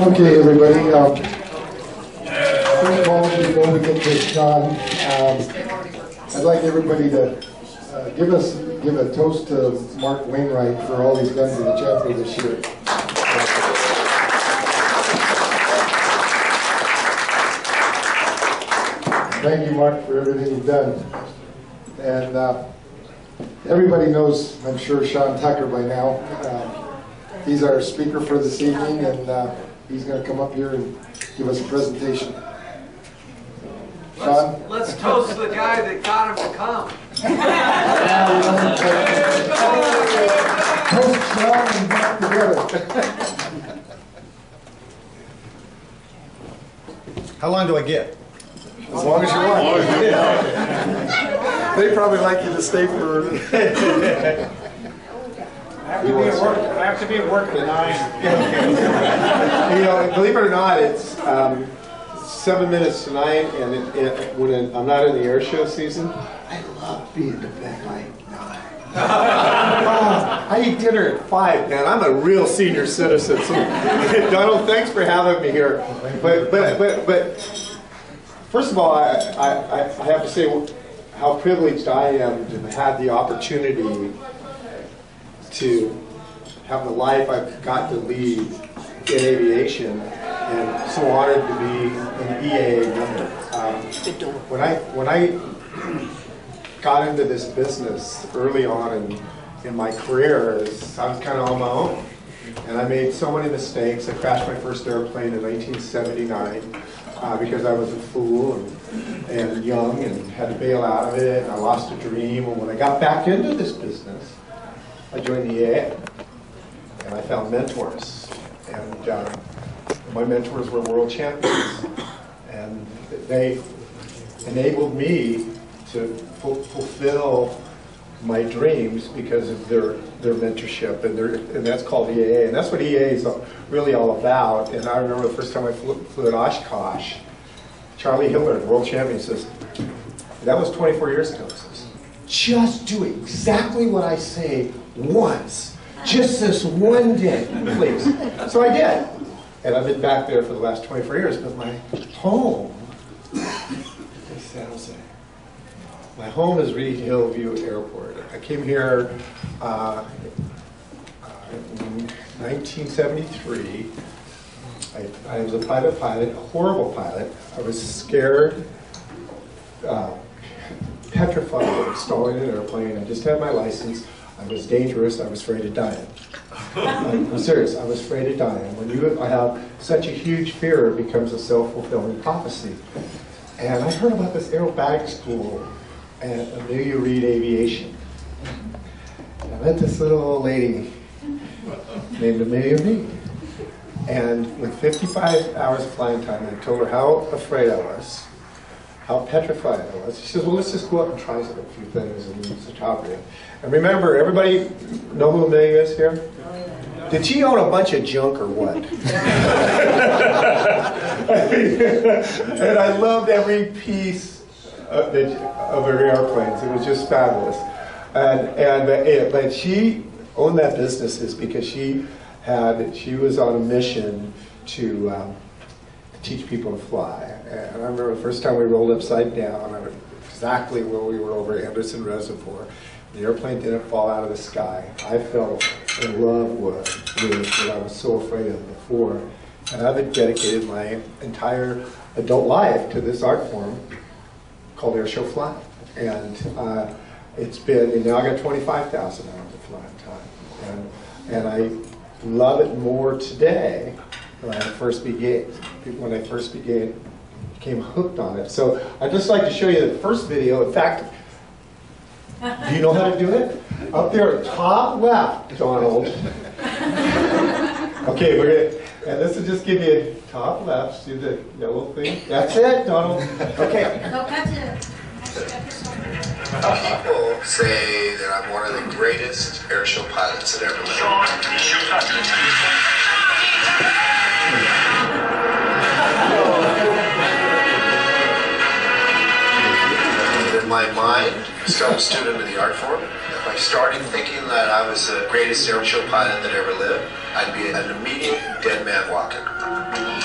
Okay, everybody, um, first of all, before we get to Sean, um, I'd like everybody to, uh, give us, give a toast to Mark Wainwright for all he's done for the chapter this year. Thank you, Mark, for everything you've done. And, uh, everybody knows, I'm sure, Sean Tucker by now. Um, He's our speaker for this evening, and uh, he's going to come up here and give us a presentation. Sean? Let's toast the guy that got him to come. Toast Sean and back together. How long do I get? As long as you want. They probably like you to stay for, I have to be at work, I have to be at work at nine. You know, believe it or not, it's um, seven minutes tonight, and it, it, when it, I'm not in the air show season, I love being to bed by nine. Oh, I eat dinner at five, man. I'm a real senior citizen. So, Donald, thanks for having me here. But, but, but, but first of all, I, I, I have to say how privileged I am to have had the opportunity to have the life I've got to lead in aviation, and so honored to be an EAA member. Um, when I when I got into this business early on in, in my career, is I was kind of on my own, and I made so many mistakes. I crashed my first airplane in 1979 uh, because I was a fool and, and young and had to bail out of it. And I lost a dream, and when I got back into this business. I joined the EAA, and I found mentors, and uh, my mentors were world champions, and they enabled me to fu- fulfill my dreams because of their their mentorship, and their and that's called EAA, and that's what EAA is really all about. And I remember the first time I flew, flew at Oshkosh, Charlie Hillard, the world champion, says, that was 24 years ago. Says, just do exactly what I say once. Just this one day, please. So I did. And I've been back there for the last 24 years, but my home is San Jose. My home is Reid-Hillview Airport. I came here uh, in 1973. I, I was a private pilot, a horrible pilot. I was scared, uh, petrified of installing an airplane. I just had my license. I was dangerous. I was afraid of dying. I'm serious. I was afraid of dying. When you I have such a huge fear, it becomes a self-fulfilling prophecy. And I heard about this aerobatic school at Amelia Reid Aviation. I met this little old lady named Amelia Reid. And with 55 hours of flying time, I told her how afraid I was how petrified I was. She says, well, let's just go up and try a few things top of. And remember, everybody know who Amelia is here? Did she own a bunch of junk or what? and I loved every piece of, the, of her airplanes. It was just fabulous. And, and but, but she owned that business is because she had, she was on a mission to um, teach people to fly. And I remember the first time we rolled upside down, exactly where we were over Anderson Reservoir. The airplane didn't fall out of the sky. I fell in love with, with what I was so afraid of before. And I've dedicated my entire adult life to this art form called airshow flying. And uh, it's been, and now I got 25,000 hours of flying time. And, and I love it more today when I first began, when I first began, became hooked on it. So I'd just like to show you the first video. In fact, do you know how to do it? Up there, top left, Donald. Okay, we're gonna, and this will just give you a top left, see the yellow thing? That's it, Donald. Okay. No, cut it. People say that I'm one of the greatest airshow pilots that ever lived. My mind, a student of the art form, if I started thinking that I was the greatest airshow pilot that ever lived, I'd be an immediate dead man walking.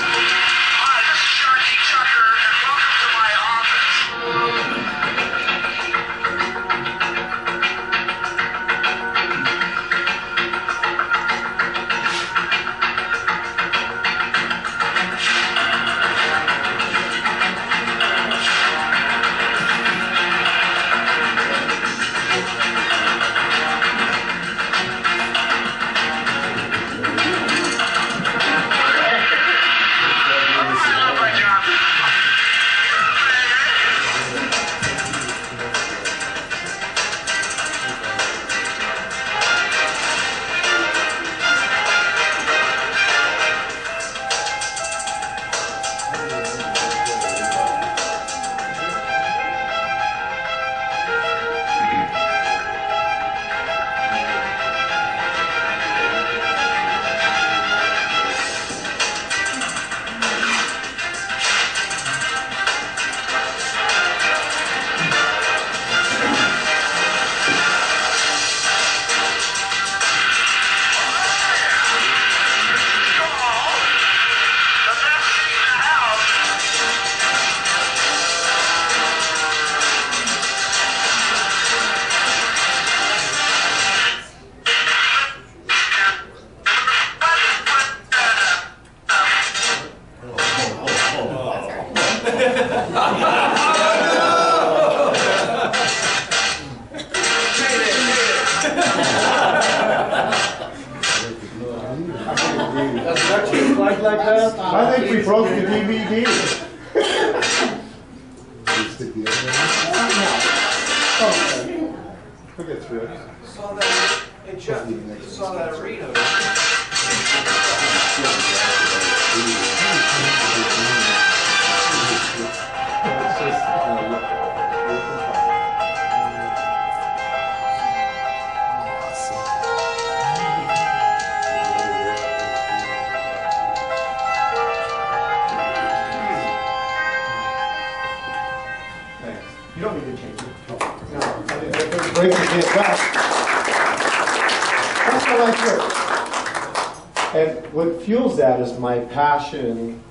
Is my passion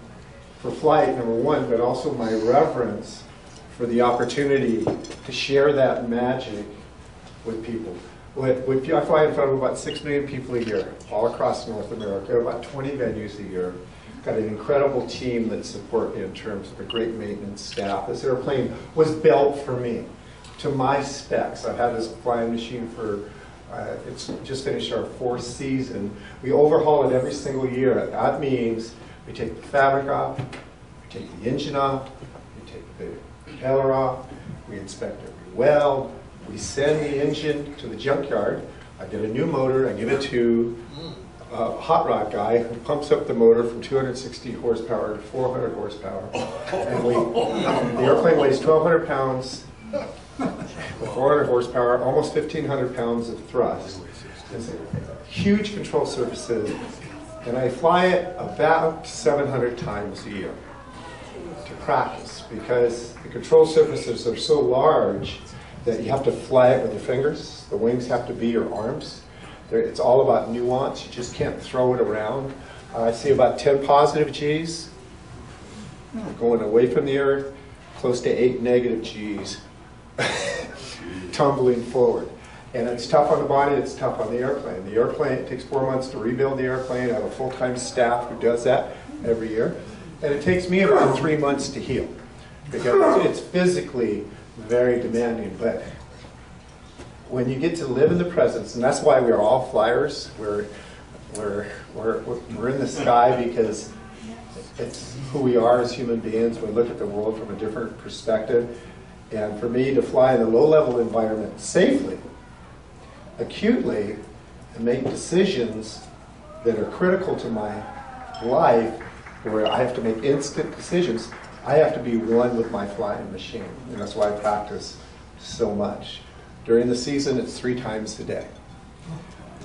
for flight, number one, but also my reverence for the opportunity to share that magic with people. I fly in front of about six million people a year, all across North America, about 20 venues a year. Got an incredible team that support me in terms of a great maintenance staff. This airplane was built for me, to my specs. I've had this flying machine for, uh, it's just finished our fourth season. We overhaul it every single year. That means we take the fabric off, we take the engine off, we take the propeller off, we inspect every weld, we send the engine to the junkyard. I get a new motor, I give it to a hot rod guy who pumps up the motor from 260 horsepower to 400 horsepower. And we, the airplane weighs 1,200 pounds, 400 horsepower, almost 1,500 pounds of thrust. Huge control surfaces, and I fly it about 700 times a year to practice because the control surfaces are so large that you have to fly it with your fingers. The wings have to be your arms. It's all about nuance. You just can't throw it around. Uh, I see about 10 positive G's going away from the earth, close to 8 negative G's tumbling forward. And it's tough on the body, it's tough on the airplane. The airplane, it takes four months to rebuild the airplane. I have a full-time staff who does that every year. And it takes me about three months to heal because it's physically very demanding. But when you get to live in the presence, and that's why we're all flyers, we're, we're, we're, we're in the sky because it's who we are as human beings. We look at the world from a different perspective. And for me to fly in a low-level environment safely, acutely, and make decisions that are critical to my life, where I have to make instant decisions, I have to be one with my flying machine. And that's why I practice so much. During the season, it's three times a day.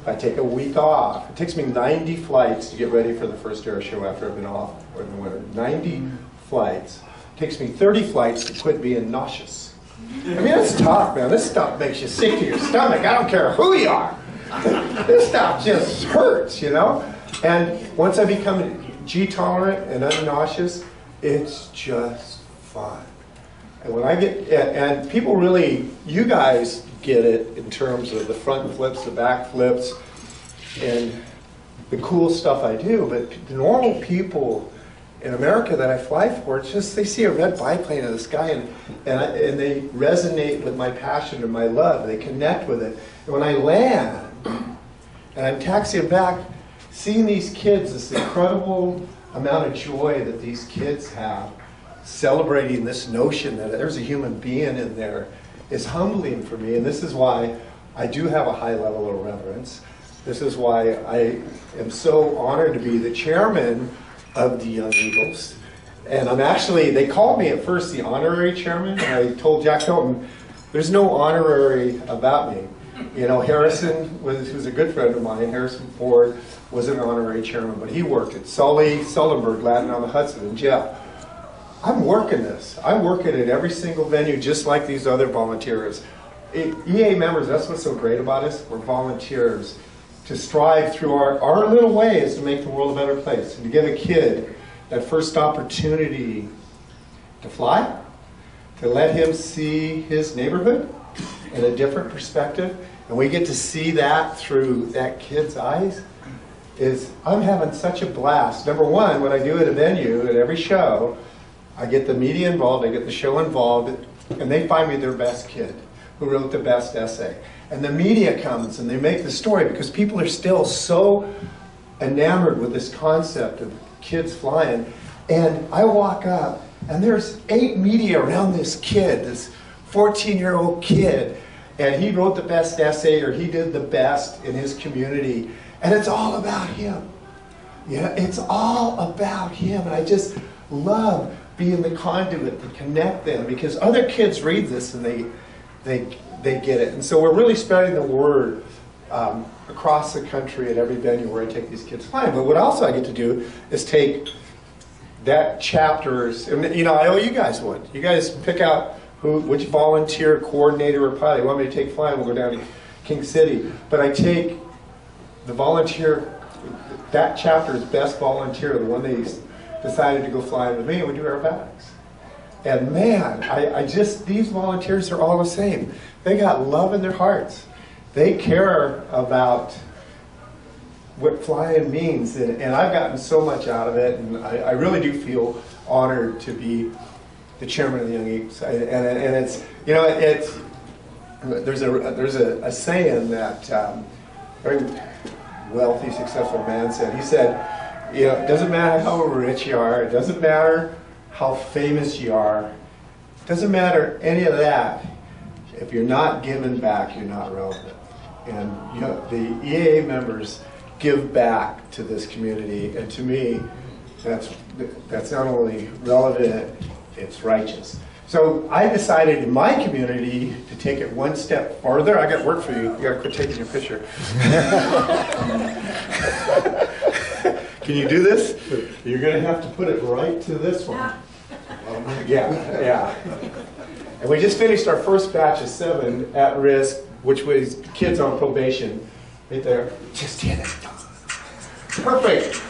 I take a week off, it takes me 90 flights to get ready for the first air show after I've been off in the winter. 90 flights. Takes me 30 flights to quit being nauseous. I mean, it's tough, man. This stuff makes you sick to your stomach. I don't care who you are. This stuff just hurts, you know? And once I become G tolerant and unnauseous, it's just fun. And when I get, and people really, you guys get it in terms of the front flips, the back flips, and the cool stuff I do, but the normal people in America that I fly for, it's just they see a red biplane in the sky and, and, I, and they resonate with my passion and my love. They connect with it. And when I land and I'm taxiing back, seeing these kids, this incredible amount of joy that these kids have, celebrating this notion that there's a human being in there is humbling for me. And this is why I do have a high level of reverence. This is why I am so honored to be the chairman of the Young Eagles. And I'm actually, they called me at first the honorary chairman. And I told Jack Pelton, there's no honorary about me. You know, Harrison was, who's a good friend of mine, Harrison Ford, was an honorary chairman, but he worked at Sully, Sullenberg, Latin on the Hudson, and Jeff. I'm working this. I'm working at every single venue just like these other volunteers. E- EA members, that's what's so great about us. We're volunteers to strive through our, our little ways to make the world a better place and to give a kid that first opportunity to fly, to let him see his neighborhood in a different perspective. And we get to see that through that kid's eyes is I'm having such a blast. Number one, what I do at a venue, at every show, I get the media involved, I get the show involved, and they find me their best kid who wrote the best essay. And the media comes and they make the story because people are still so enamored with this concept of kids flying. And I walk up and there's eight media around this kid, this 14 year old kid. And he wrote the best essay or he did the best in his community. And it's all about him. Yeah, it's all about him. And I just love being the conduit to connect them because other kids read this and they, they, they get it. And so we're really spreading the word um, across the country at every venue where I take these kids flying. But what also I get to do is take that chapters, and you know, I owe you guys one. You guys pick out who, which volunteer, coordinator, or pilot you want me to take flying. We'll go down to King City. But I take the volunteer, that chapter's best volunteer, the one they decided to go flying with me, and we do aerobatics. And man, I, I just, these volunteers are all the same. They got love in their hearts. They care about what flying means, and, and I've gotten so much out of it, and I, I really do feel honored to be the chairman of the Young Eagles. And, and, it's, you know, it's, there's a, there's a, a saying that um, very wealthy, successful man said. He said, you know, it doesn't matter how rich you are, it doesn't matter how famous you are, it doesn't matter any of that. If you're not giving back, you're not relevant. And you know, the EAA members give back to this community, and to me, that's that's not only relevant, it's righteous. So I decided in my community to take it one step farther. I got work for you. You got to quit taking your picture. Can you do this? You're going to have to put it right to this one. Yeah, yeah. And we just finished our first batch of seven at risk, which was kids on probation. Right there. Just hit it. Perfect.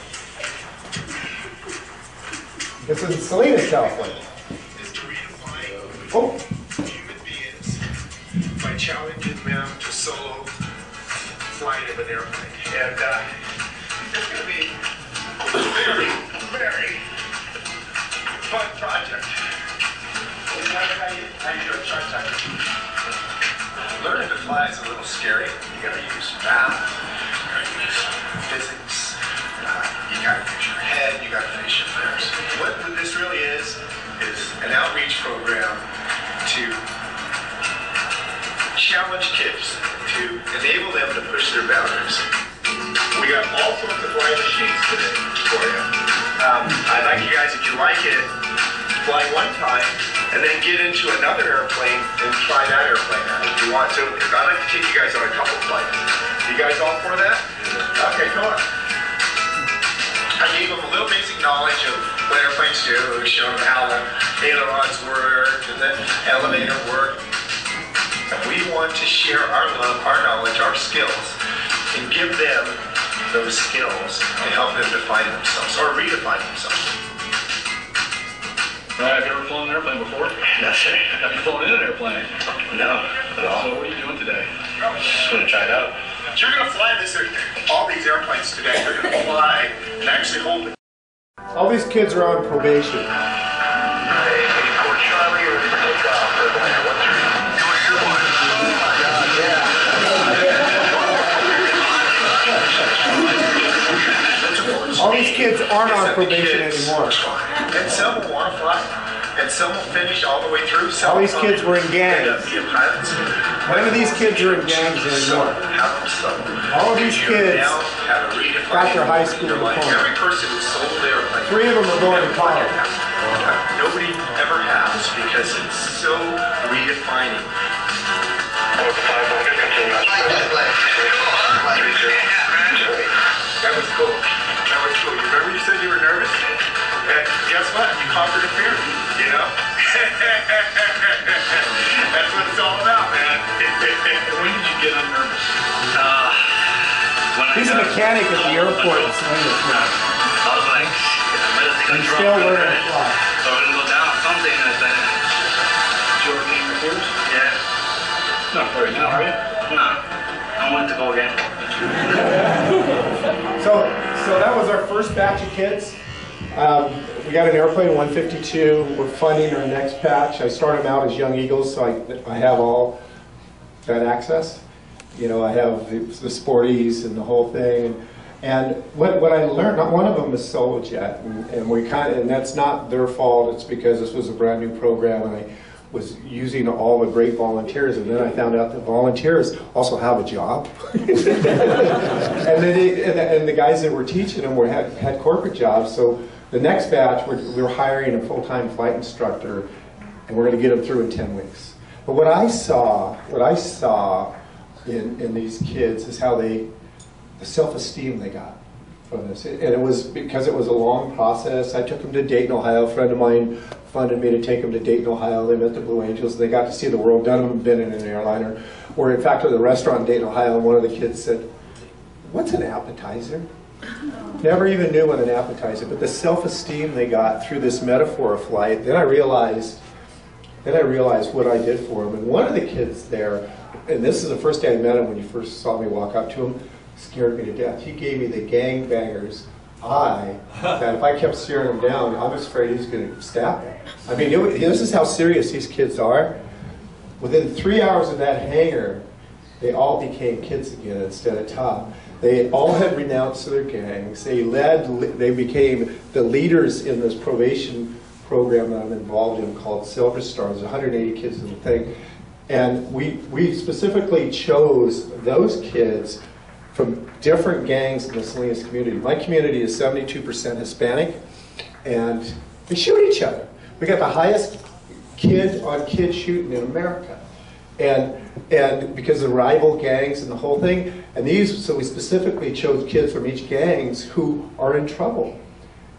This is Selena Southland. Is to redefine Oh, human beings by challenging them to solo flight of an airplane. And uh, it's going to be very, very Chuck? Chuck? Learning to fly is a little scary. You got to use math, you got to use physics, uh, you got to use your head, you got to face your fears. What this really is, is an outreach program to challenge kids, to enable them to push their boundaries. We got all sorts of flying machines today. Um, I'd like you guys, if you like it, fly one time and then get into another airplane and try that airplane out if you want to. I'd like to take you guys on a couple flights. You guys all for that? Okay, come on. I gave them a little basic knowledge of what airplanes do, showed them how the ailerons work and the elevator work. We want to share our love, our knowledge, our skills, and give them those skills to help them define themselves or redefine themselves. Right, have you ever flown an airplane before? No, sir. Have you flown in an airplane? No, at all. So what are you doing today? I'm just want to try it out. You're going to fly this, uh, all these airplanes today. You're going to fly and actually hold the all these kids are on probation. All these kids aren't on probation anymore. And some will want to fly, and some will finish all the way through. Some All these will kids were in uh, gangs. being pilots. None of these kids are in gangs So, anymore. have. All of these kids now have a redefined got their high school their life. diploma. Every person who sold their airplane. Three of them are going to college. Nobody ever has because it's so redefining. Conquered a fear. You know? That's what it's all about, man. When did you get unnervous? Uh, when He's a mechanic at the airport in Salinas now. I was like, I better take a He's still learning to fly. So we're gonna go down something and then, Did you overcame your fears? yeah. Not right now, are you? Nah, I want to go again. So, so that was our first batch of kids. Um, we got an airplane 152. We're funding our next patch. I started them out as young eagles, so I, I have all that access. You know, I have the, the sporties and the whole thing. And what, what I learned, not one of them is jet, and, and we kind of, and that's not their fault. It's because this was a brand new program, and I was using all the great volunteers, and then I found out that volunteers also have a job. and then and, the, and the guys that were teaching them were had, had corporate jobs. So the next batch, we're, we were hiring a full-time flight instructor, and we're going to get them through in 10 weeks. But what I saw, what I saw in, in these kids is how they, the self-esteem they got from this. And it was because it was a long process. I took them to Dayton, Ohio. A friend of mine funded me to take them to Dayton, Ohio. They met the Blue Angels. They got to see the world. None of them had been in an airliner. Or in fact, at the restaurant in Dayton, Ohio, one of the kids said, what's an appetizer? Never even knew what an appetizer, but the self-esteem they got through this metaphor of flight. Then I realized, then I realized what I did for them. And one of the kids there, and this is the first day I met him when you first saw me walk up to him, scared me to death. He gave me the gangbangers eye that if I kept staring him down, I was afraid he was going to stab me. I mean, it, this is how serious these kids are. Within three hours of that hangar, they all became kids again instead of tough. They all had renounced their gangs. They led. They became the leaders in this probation program that I'm involved in called Silver Stars. 180 kids in the thing, and we we specifically chose those kids from different gangs in the Salinas community. My community is 72% Hispanic, and they shoot each other. We got the highest kid on kid shooting in America. And, and because of rival gangs and the whole thing, and these, so we specifically chose kids from each gangs who are in trouble.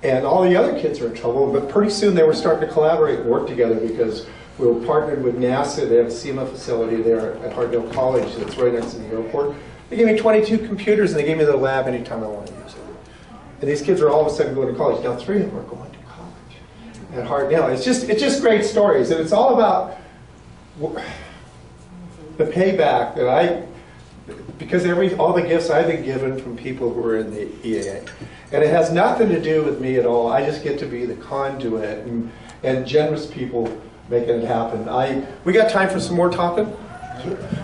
And all the other kids are in trouble, but pretty soon they were starting to collaborate and work together because we were partnered with NASA. They have a SEMA facility there at Hartnell College that's right next to the airport. They gave me 22 computers and they gave me the lab anytime I want to use it. And these kids are all of a sudden going to college. Now three of them are going to college at Hartnell. It's just, it's just great stories. And it's all about the payback that I, because every, all the gifts I've been given from people who are in the EAA. And it has nothing to do with me at all. I just get to be the conduit and, and generous people making it happen. I, we got time for some more talking?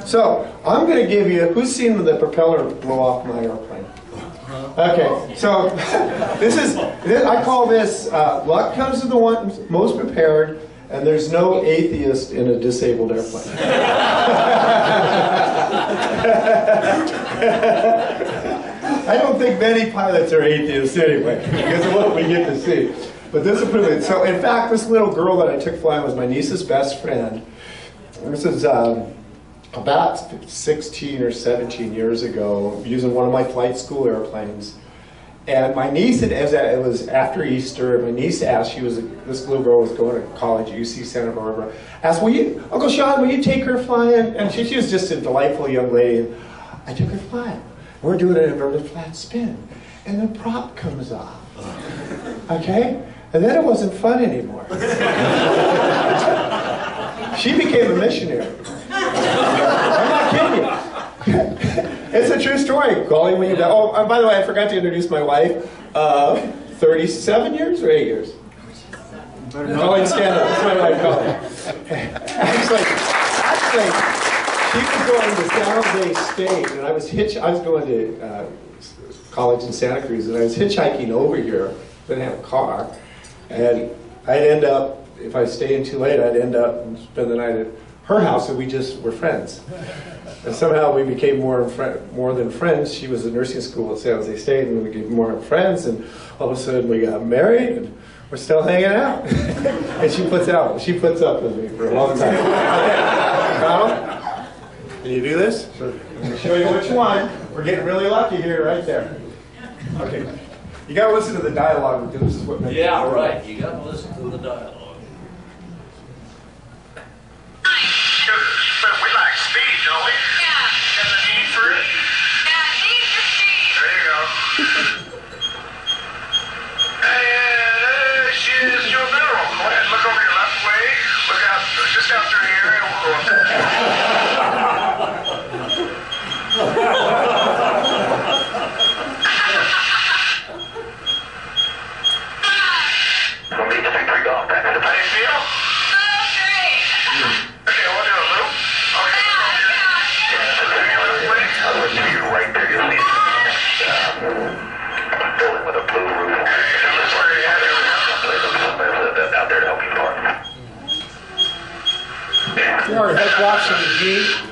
So, I'm going to give you, who's seen the propeller blow off my airplane? Okay, so this is, I call this, uh, luck comes to the one most prepared, and there's no atheist in a disabled airplane. I don't think many pilots are atheists anyway, because of what we get to see. But this is privilege. So, in fact, this little girl that I took flying was my niece's best friend. This is um, about 16 or 17 years ago, using one of my flight school airplanes. And my niece, had, as it was after Easter, my niece asked, she was, this little girl was going to college UC Santa Barbara, asked, will you, Uncle Sean, will you take her flying? And she, she was just a delightful young lady. I took her flying. We're doing an inverted flat spin. And the prop comes off. Okay? And then it wasn't fun anymore. she became a missionary. I'm not kidding you. it's a true story. Calling when you die. Oh, by the way, I forgot to introduce my wife. Uh, 37 years or 8 years? Colleen Scandal. That's my wife, Colleen. Actually, actually, she was going to San Jose State, and I was hitch. I was going to uh, college in Santa Cruz, and I was hitchhiking over here. Didn't have a car, and I'd end up if I stayed in too late, I'd end up and spend the night at her house, and we just were friends. And somehow we became more fri- more than friends. She was in nursing school at San Jose State, and we became more friends. And all of a sudden, we got married, and we're still hanging out. and she puts out, she puts up with me for a long time. Okay. Donald, can you do this? I'm gonna show you which one. We're getting really lucky here, right there. Okay. You gotta listen to the dialogue because this is what makes it Yeah, work. right, you gotta listen to the dialogue. But we like we? Connor Head Watson G.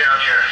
down here.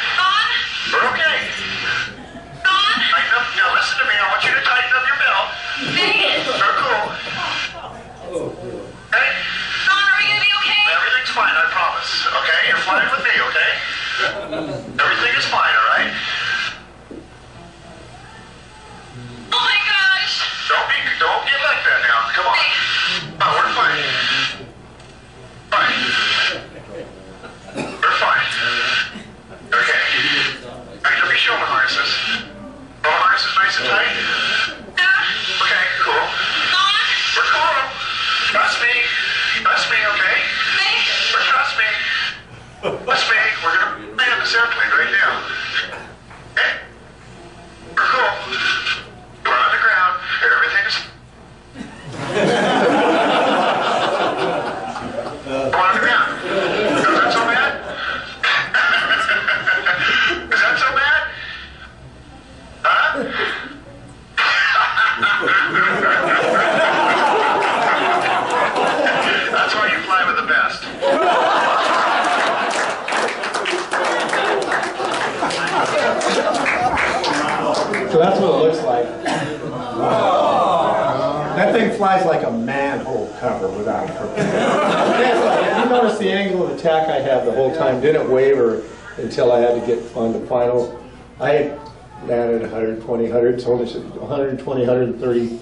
the angle of attack I had the whole time. Didn't waver until I had to get on the final. I had landed 120, 100, 120, 130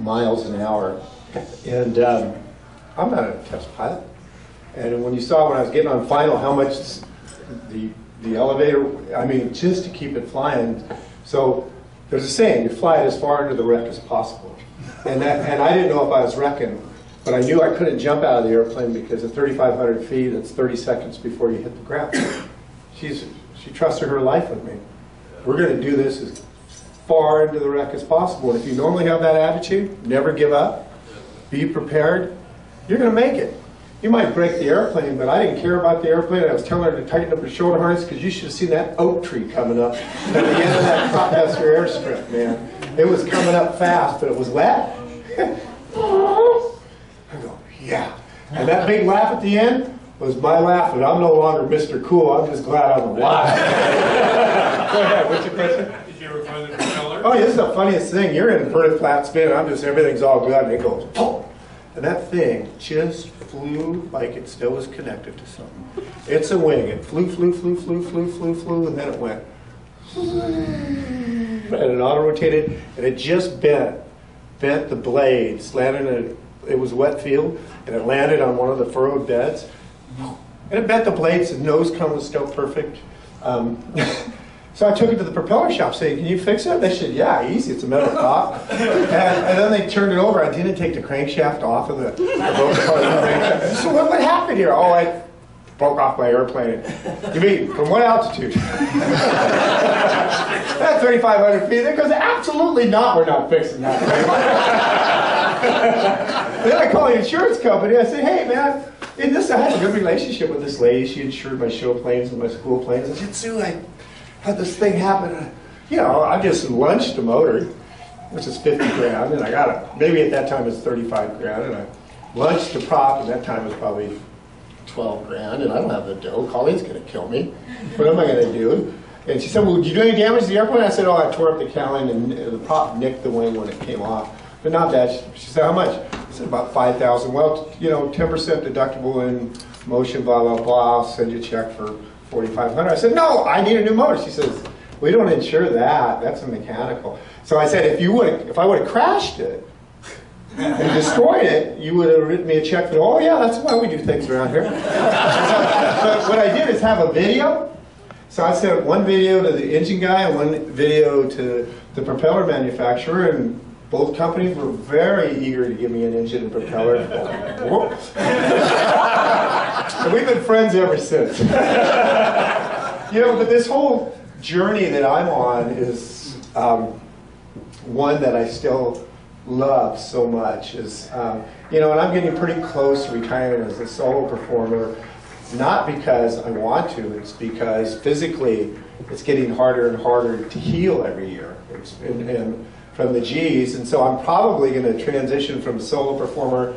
miles an hour. And um, I'm not a test pilot. And when you saw when I was getting on final how much the, the elevator, I mean, just to keep it flying. So there's a saying, you fly it as far under the wreck as possible. And, that, and I didn't know if I was wrecking but I knew I couldn't jump out of the airplane because at 3,500 feet, it's 30 seconds before you hit the ground. She's, she trusted her life with me. We're gonna do this as far into the wreck as possible. And if you normally have that attitude, never give up, be prepared, you're gonna make it. You might break the airplane, but I didn't care about the airplane. I was telling her to tighten up her shoulder harness because you should have seen that oak tree coming up at the end of that Cropmaster airstrip, man. It was coming up fast, but it was wet. I go, yeah. And that big laugh at the end was my laugh, and I'm no longer Mr. Cool. I'm just glad I'm alive. Go ahead, what's your question? Did you ever find the propeller? Oh, yeah, this is the funniest thing. You're in inverted flat spin, I'm just, everything's all good, and it goes, boom. And that thing just flew like it still was connected to something. It's a wing. It flew, flew, flew, flew, flew, flew, flew, and then it went. And it auto-rotated, and it just bent, bent the blade, slanted in a, it was a wet field, and it landed on one of the furrowed beds. And it bent the blades, the nose cone was still perfect. Um, so I took it to the propeller shop saying, can you fix it? They said, yeah, easy, it's a metal top. and, and then they turned it over. I didn't take the crankshaft off of the, the boat crankshaft. So what, what happened here? Oh, I broke off my airplane. You mean, from what altitude? That's 3,500 feet. They goes, absolutely not, we're not fixing that. Then I call the insurance company. I say, hey, man, in this, I had a good relationship with this lady. She insured my show planes and my school planes. I said, Sue, I had this thing happen. Uh, you know, I just lunched the motor, which is 50 grand, and I got it. Maybe at that time it was 35 grand, and I lunched the prop, and that time was probably 12 grand, and I don't have the dough. Colleen's going to kill me. What am I going to do? And she said, well, did you do any damage to the airplane? I said, oh, I tore up the cowling, and uh, the prop nicked the wing when it came off. But not bad. She said, how much? I said, about 5000 Well, you know, 10% deductible in motion, blah, blah, blah. I'll send you a check for 4500 I said, no, I need a new motor. She says, we don't insure that. That's a mechanical. So I said, if you would, if I would have crashed it, and destroyed it, you would have written me a check for, oh yeah, that's why we do things around here. but what I did is have a video. So I sent one video to the engine guy and one video to the propeller manufacturer, and both companies were very eager to give me an engine and propeller. and we've been friends ever since. you know, but this whole journey that I'm on is um, one that I still love so much is, um, you know, and I'm getting pretty close to retirement as a solo performer, not because I want to, it's because physically it's getting harder and harder to heal every year it's, and, and from the G's, and so I'm probably going to transition from solo performer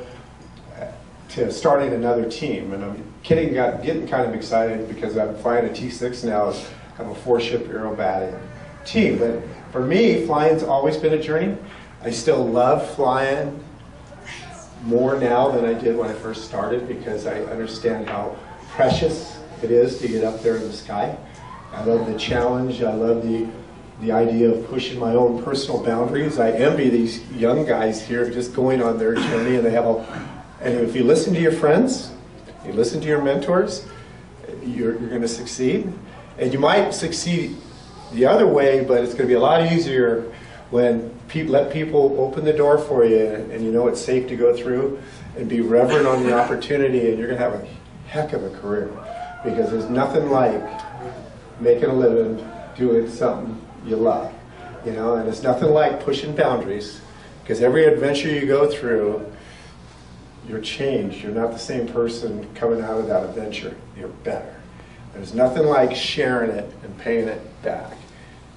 to starting another team, and I'm getting, got, getting kind of excited because I'm flying a T6 now, I have a four-ship aerobatic team, but for me, flying's always been a journey. I still love flying more now than I did when I first started because I understand how precious it is to get up there in the sky. I love the challenge. I love the the idea of pushing my own personal boundaries. I envy these young guys here just going on their journey and they have a and if you listen to your friends, you listen to your mentors, you're, you're going to succeed. And you might succeed the other way, but it's going to be a lot easier when people let people open the door for you and you know it's safe to go through and be reverent on the opportunity and you're going to have a heck of a career because there's nothing like making a living doing something you love you know and it's nothing like pushing boundaries because every adventure you go through you're changed you're not the same person coming out of that adventure you're better there's nothing like sharing it and paying it back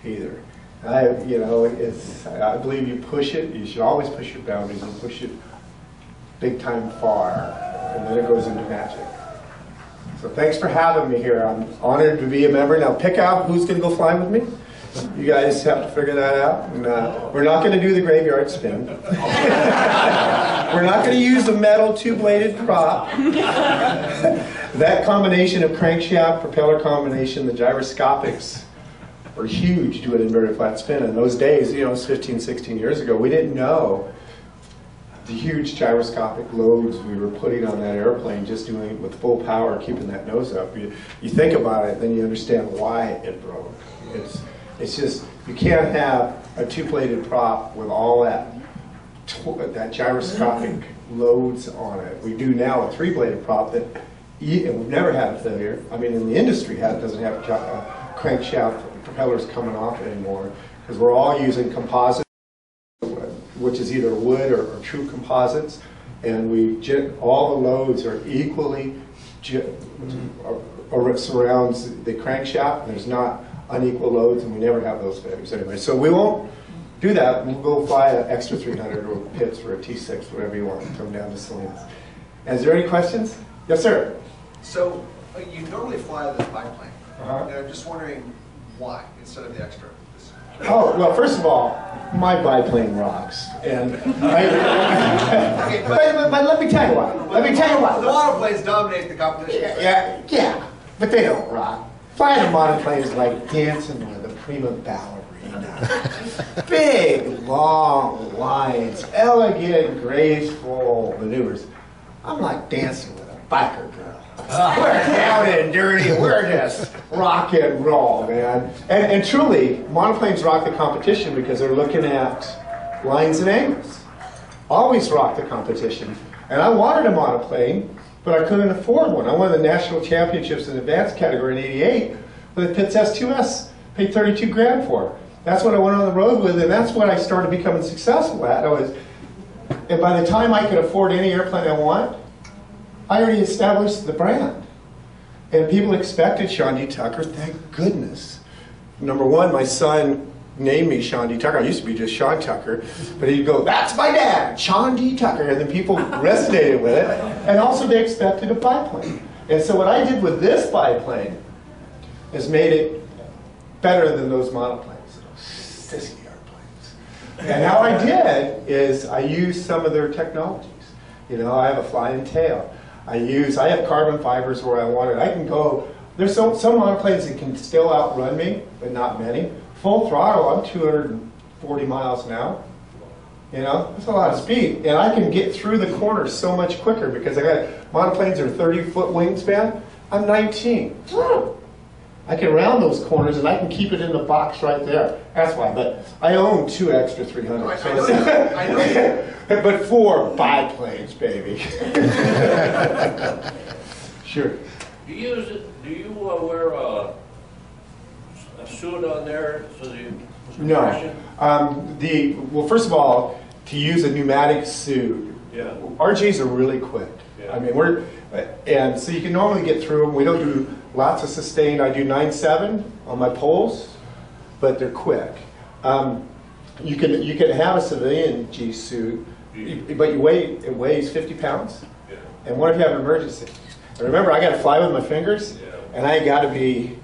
either I, you know, it's, I believe you push it, you should always push your boundaries and push it big time far, and then it goes into magic. So thanks for having me here. I'm honored to be a member. Now pick out who's going to go fly with me. You guys have to figure that out. And, uh, we're not going to do the graveyard spin. we're not going to use the metal two-bladed prop. that combination of crankshaft, propeller combination, the gyroscopics, were huge an inverted flat spin. In those days, you know, it was 15, 16 years ago, we didn't know the huge gyroscopic loads we were putting on that airplane just doing it with full power, keeping that nose up. You, you think about it, then you understand why it broke. It's, it's just, You can't have a two-bladed prop with all that, that gyroscopic loads on it. We do now a three-bladed prop that, and we've never had a failure. I mean, in the industry, has- doesn't have gy- uh, crankshaft propellers coming off anymore, because we're all using composite which is either wood or, or true composites, and we, all the loads are equally, or- or surrounds the crankshaft, there's not unequal loads, and we never have those failures anyway. So we won't do that, we'll go fly an extra 300 or Pitts or a T6, whatever you want, come down to Salinas. Is there any questions? Yes, sir? So, uh, you normally fly the biplane, Uh-huh. and I'm just wondering why, instead of the extra? Oh, well, first of all, my biplane rocks, and I, but, but, but let me tell you what, let me tell you why. The monoplanes dominate the competition. Yeah, yeah, but they don't rock. A monoplane is like dancing with a prima ballerina. Big, long lines, elegant, graceful maneuvers. I'm like dancing with a biker girl. We're down and dirty. We're just rock and roll, man. And, and truly, monoplanes rock the competition because they're looking at lines and angles. Always rock the competition. And I wanted a monoplane, but I couldn't afford one. I won the national championships in the advanced category in '88 with a Pitts S2S. Paid 32 grand for. That's what I went on the road with, and that's what I started becoming successful at. I was, and by the time I could afford any airplane I want, I already established the brand. And people expected Sean D. Tucker, thank goodness. Number one, my son named me Sean D. Tucker. I used to be just Sean Tucker. But he'd go, that's my dad, Sean D. Tucker. And then people resonated with it. And also they expected a biplane. And so what I did with this biplane is made it better than those monoplanes. those Sissy airplanes. And how I did is I used some of their technologies. You know, I have a flying tail. I use, I have carbon fibers where I want it. I can go, there's some, some monoplanes that can still outrun me, but not many. Full throttle, I'm 240 miles an hour. You know, that's a lot of speed. And I can get through the corners so much quicker because I got, monoplanes are 30 foot wingspan. I'm 19. I can round those corners and I can keep it in the box right there. That's why, but I own two extra 300. I so know it's- I know but four biplanes, baby. sure. Do you use it, do you uh, wear a, a suit on there so that you? No. Um, the well, first of all, to use a pneumatic suit, Yeah. RGs are really quick. Yeah. I mean, we're and so you can normally get through them. We don't do lots of sustained. I do nine seven on my poles, but they're quick. Um, you can you can have a civilian G suit, but you weigh it weighs 50 pounds. Yeah. And what if you have an emergency? And remember, I got to fly with my fingers, Yeah. and I got to be.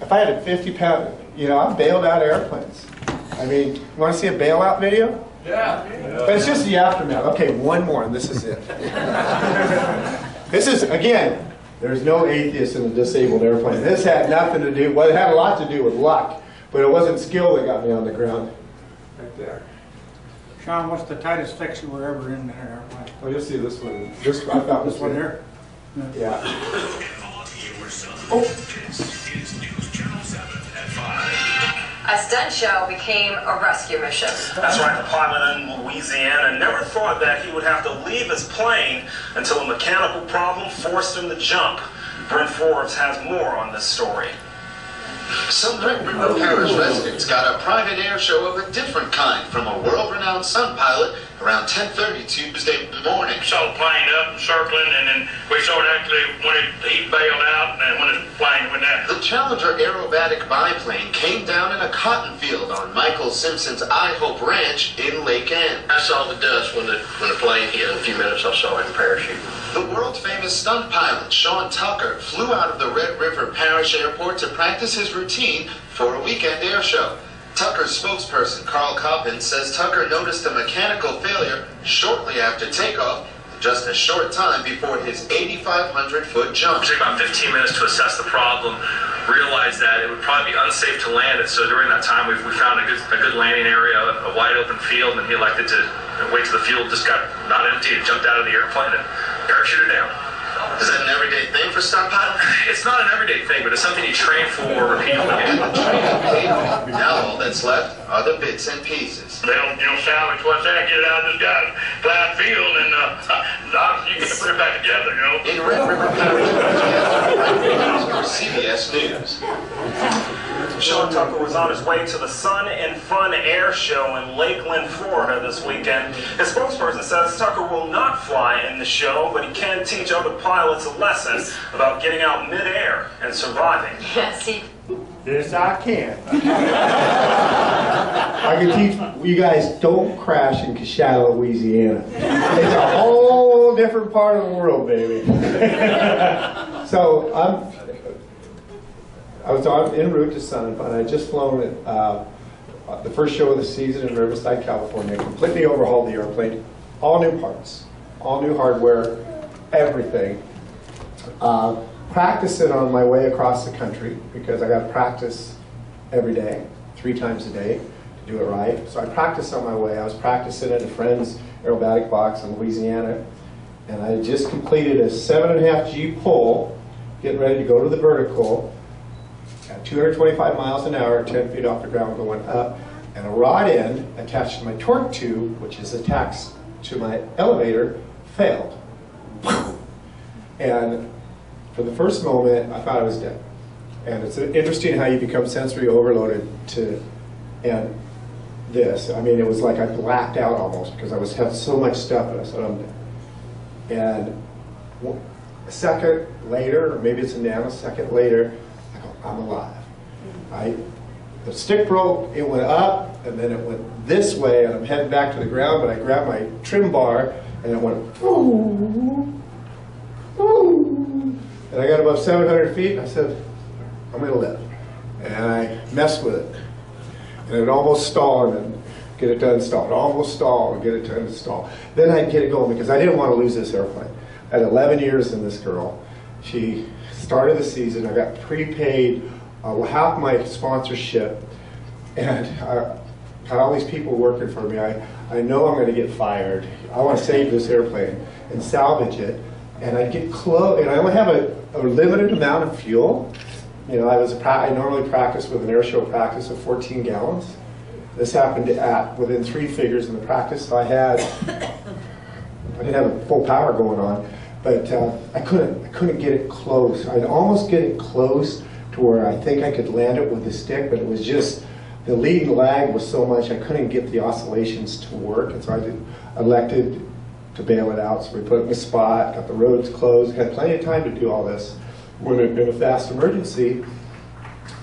If I had a 50 pound, you know, I've bailed out airplanes. I mean, you want to see a bailout video? Yeah. But it's just the aftermath. Okay, one more, and this is it. this is, again, there's no atheist in a disabled airplane. This had nothing to do, well, it had a lot to do with luck, but it wasn't skill that got me on the ground. Right there. Sean, what's the tightest fix you were ever in that airplane? Oh, you'll see this one. This, I found This one here? Yeah. A stunt show became a rescue mission. That's right, the pilot in Louisiana never thought that he would have to leave his plane until a mechanical problem forced him to jump. Brent Forbes has more on this story. Some Red River Parish residents got a private air show of a different kind from a world-renowned stunt pilot around 10:30 Tuesday morning. Saw the plane up and circling, and then we saw it actually when it, he bailed out, and when the plane went down. The Challenger aerobatic biplane came down in a cotton field on Michael Simpson's I Hope Ranch in Lake Ann. I saw the dust when the when the plane hit. In a few minutes, I saw him parachute. The world-famous stunt pilot Sean Tucker flew out of the Red River Parish Airport to practice his routine for a weekend air show. Tucker's spokesperson Carl Coppin says Tucker noticed a mechanical failure shortly after takeoff, just a short time before his 8,500 foot jump. It took about 15 minutes to assess the problem, realized that it would probably be unsafe to land it. So during that time, we, we found a good, a good landing area, a wide open field, and he elected to wait till the fuel just got not empty and jumped out of the airplane and parachuted down. Is that an everyday thing for stunt pilots? It's not an everyday thing, but it's something you train for repeatedly. Now all that's left are the bits and pieces. They don't, you know, salvage what's that, get it out of this guy's flat field, and uh, obviously you can put it back together, you know. In Red River Parish, CBS News. Sean Tucker was on his way to the Sun and Fun Air Show in Lakeland, Florida this weekend. His spokesperson says Tucker will not fly in the show, but he can teach other pilots a lesson about getting out midair and surviving. Yes, he Yes, I can. I can teach you guys don't crash in Coushatta, Louisiana. It's a whole different part of the world, baby. so I'm, I was en route to Sun Fun. I had just flown uh, the first show of the season in Riverside, California. Completely overhauled the airplane, all new parts, all new hardware, everything. Uh, practice it on my way across the country because I got to practice every day, three times a day to do it right. So I practiced on my way. I was practicing at a friend's aerobatic box in Louisiana, and I had just completed a seven and a half G pull, getting ready to go to the vertical at 225 miles an hour, 10 feet off the ground, going up, and a rod end attached to my torque tube, which is attached to my elevator, failed. And for the first moment, I thought I was dead. And it's interesting how you become sensory overloaded to, and this, I mean, it was like I blacked out almost because I was had so much stuff and I said, I'm dead. And a second later, or maybe it's a nanosecond later, I'm alive. I, the stick broke, it went up, and then it went this way, and I'm heading back to the ground, but I grabbed my trim bar, and it went, ooh, ooh. And I got above 700 feet, and I said, I'm to live. And I messed with it. And it almost stalled and get it to install. It almost stalled and get it to install. Then I'd get it going because I didn't want to lose this airplane. I had 11 years in this girl. She started the season. I got prepaid uh, half my sponsorship. And I got all these people working for me. I, I know I'm going to get fired. I want to save this airplane and salvage it. And I get close, and I only have a, a limited amount of fuel. You know, I was I normally practice with an air show practice of 14 gallons. This happened at within three figures in the practice. So I had, I didn't have full power going on, but uh, I couldn't, I couldn't get it close. I'd almost get it close to where I think I could land it with the stick, but it was just the lead and lag was so much I couldn't get the oscillations to work, and so I did, elected to bail it out. So we put it in a spot, got the roads closed, had plenty of time to do all this when it had been a fast emergency,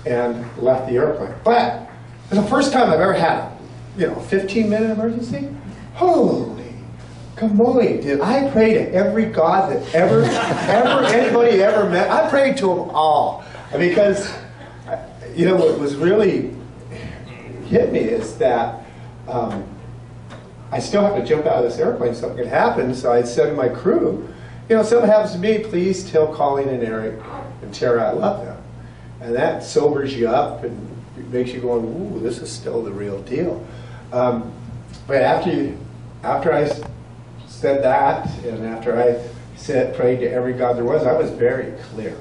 and left the airplane. But it's the first time I've ever had, you know, a 15 minute emergency. Holy Kamoi, did I pray to every God that ever, ever, anybody ever met? I prayed to them all. Because, you know, what was really hit me is that um, I still have to jump out of this airplane, something could happen. So I said to my crew, you know, if something happens to me, please tell Colleen and Eric and Tara I love them. And that sobers you up and makes you going, ooh, this is still the real deal. Um, but after you, after I said that, and after I said, prayed to every God there was, I was very clear.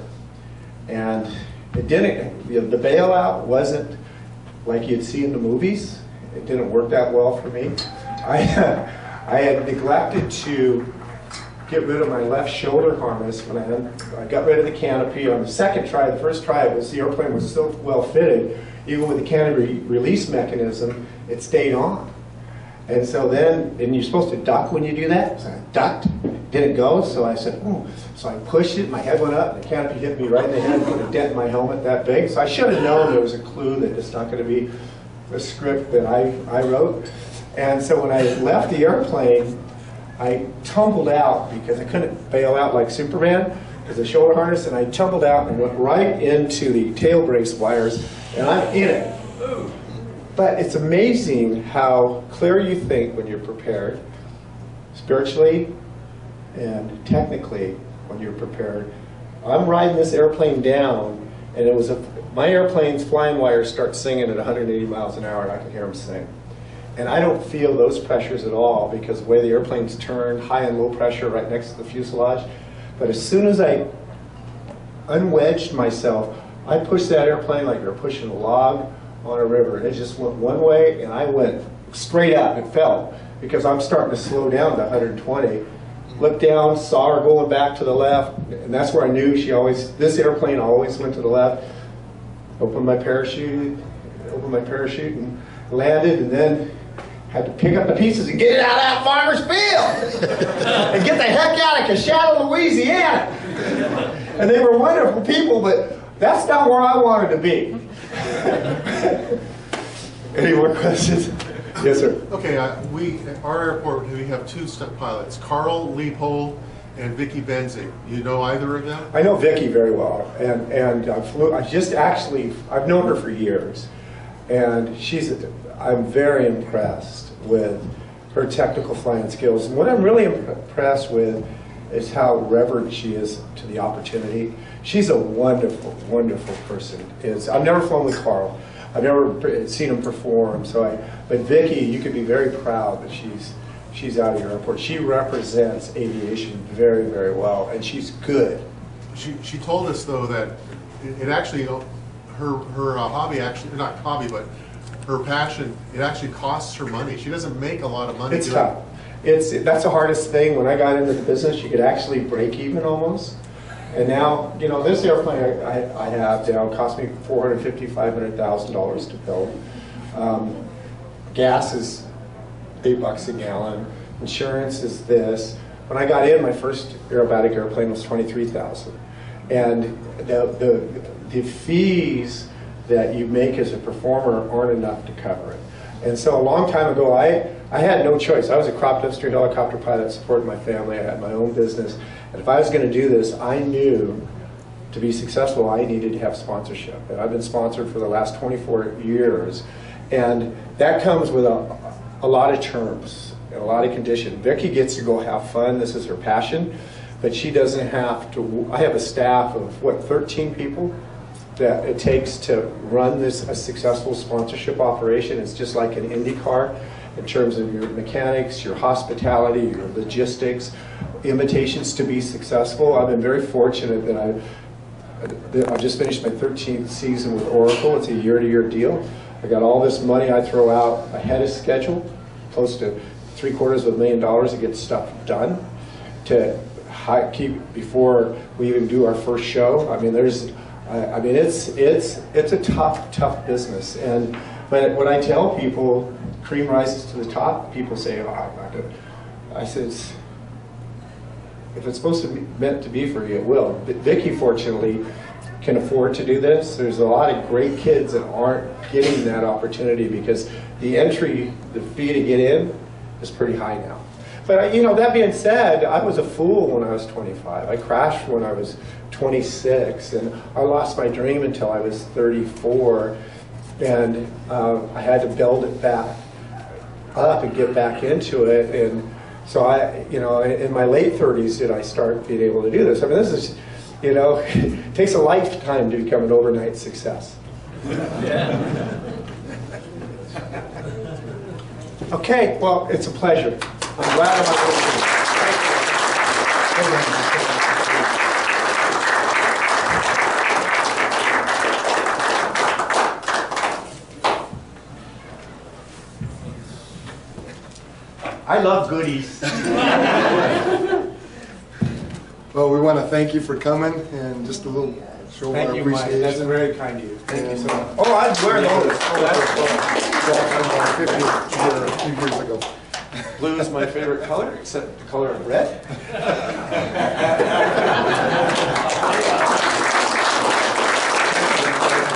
And it didn't, the the bailout wasn't like you'd see in the movies. It didn't work that well for me. I, I had neglected to get rid of my left shoulder harness when I, I got rid of the canopy on the second try. The first try, was the airplane was so well fitted, even with the canopy release mechanism, it stayed on. And so then, and you're supposed to duck when you do that. So I ducked, didn't go. So I said, ooh. So I pushed it, my head went up, the canopy hit me right in the head, put a dent in my helmet that big. So I should have known there was a clue that it's not going to be the script that I, I wrote. And so when I left the airplane, I tumbled out because I couldn't bail out like Superman because the shoulder harness, and I tumbled out and went right into the tail brace wires, and I'm in it. But it's amazing how clear you think when you're prepared, spiritually and technically when you're prepared. I'm riding this airplane down, and it was a, my airplane's flying wires start singing at 180 miles an hour, and I can hear them sing. And I don't feel those pressures at all because the way the airplane's turned, high and low pressure right next to the fuselage. But as soon as I unwedged myself, I pushed that airplane like you're pushing a log on a river. And it just went one way, and I went straight up. It fell because I'm starting to slow down to 120. Looked down, saw her going back to the left, and that's where I knew she always, this airplane always went to the left. Opened my parachute, opened my parachute and landed, and then had to pick up the pieces and get it out of that farmer's field and get the heck out of Coushatta, Louisiana. And they were wonderful people, but that's not where I wanted to be. Any more questions? Yes, sir. Okay, uh, we, at our airport, we have two stunt pilots, Carl Leopold and Vicky Benzing. You know either of them? I know Vicky very well, and and I flew. I just actually I've known her for years, and she's. I'm very impressed with her technical flying skills. And what I'm really impressed with is how reverent she is to the opportunity. She's a wonderful, wonderful person. Is I've never flown with Carl. I've never seen him perform. So I, but Vicky, you could be very proud that she's she's out of your airport. She represents aviation very, very well, and she's good. She, she told us though that it, it actually, her, her uh, hobby actually, not hobby, but her passion, it actually costs her money. She doesn't make a lot of money. It's doing tough. It's that's the hardest thing. When I got into the business, you could actually break even almost. And now, you know, this airplane I, I, I have now cost me four hundred fifty, five hundred thousand dollars to build. Um, gas is eight bucks a gallon. Insurance is this. When I got in, my first aerobatic airplane was twenty-three thousand, and the the the fees that you make as a performer aren't enough to cover it. And so a long time ago, I, I had no choice. I was a crop duster helicopter pilot supporting my family. I had my own business. And if I was going to do this, I knew to be successful, I needed to have sponsorship. And I've been sponsored for the last 24 years. And that comes with a, a lot of terms and a lot of conditions. Vicky gets to go have fun. This is her passion. But she doesn't have to. I have a staff of, what, 13 people? that it takes to run this a successful sponsorship operation. It's just like an IndyCar in terms of your mechanics, your hospitality, your logistics, invitations to be successful. I've been very fortunate that I've, I've just finished my 13th season with Oracle. It's a year-to-year deal. I got all this money I throw out ahead of schedule, close to three quarters of a million dollars to get stuff done to keep before we even do our first show. I mean, there's I mean, it's it's it's a tough, tough business. And but when I tell people cream rises to the top, people say, "Oh, I'm not gonna." I said, "If it's supposed to be meant to be for you, it will." But fortunately, can afford to do this. There's a lot of great kids that aren't getting that opportunity because the entry, the fee to get in, is pretty high now. But you know, that being said, I was a fool when I was 25. I crashed when I was 26, and I lost my dream until I was 34, and um, I had to build it back up and get back into it. And so I, you know, in my late 30s did I start being able to do this. I mean, this is, you know, it takes a lifetime to become an overnight success. Yeah. Okay, well, it's a pleasure. I'm glad I'm I love goodies. Well, we want to thank you for coming and just a little show of our Thank you, Mike. appreciation. That's very kind of you. Thank you so much. Uh, oh, I'd wear those. Oh, that's cool. Fifty, a few years ago. Blue is my favorite color, except the color of red.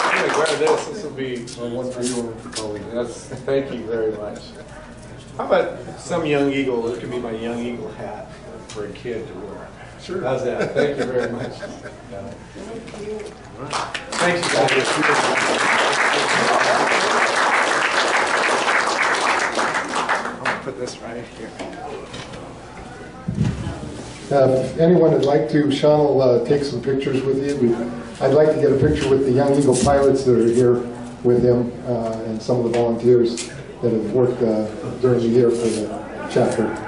I'm gonna grab this. This will be one for you, one for Colleen. That's, thank you very much. How about some young eagle, this could be my young eagle hat for a kid to wear. Sure. How's that? Thank you very much. Thank you guys. I'll put this right here. Uh, If anyone would like to, Sean will uh, take some pictures with you. We- I'd like to get a picture with the Young Eagle pilots that are here with him uh, and some of the volunteers that have worked uh, during the year for the chapter.